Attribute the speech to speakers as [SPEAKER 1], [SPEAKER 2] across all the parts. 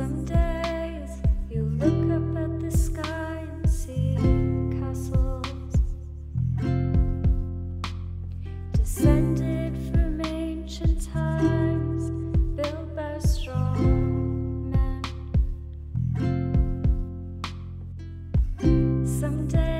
[SPEAKER 1] Some days you look up at the sky and see castles descended from ancient times,
[SPEAKER 2] built by strong men. Some days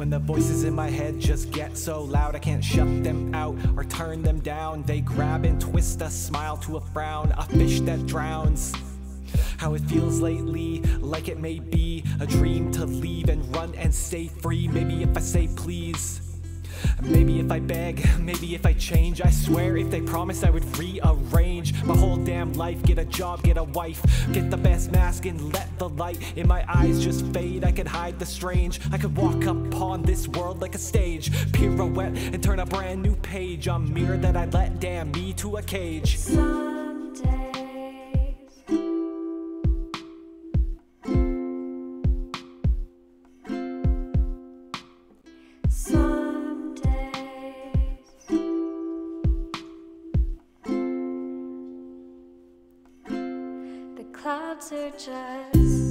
[SPEAKER 2] When the voices in my head just get so loud, I can't shut them out or turn them down. They grab and twist a smile to a frown, a fish that drowns. How it feels lately, like it may be a dream to leave and run and stay free. Maybe if I say please. Maybe if I beg, maybe if I change, I swear if they promise I would rearrange my whole damn life. Get a job, get a wife, get the best mask and let the light in my eyes just fade. I could hide the strange, I could walk upon this world like a stage, pirouette and turn a brand new page. A mirror that I'd let damn me to a cage.
[SPEAKER 1] Some hard to trust.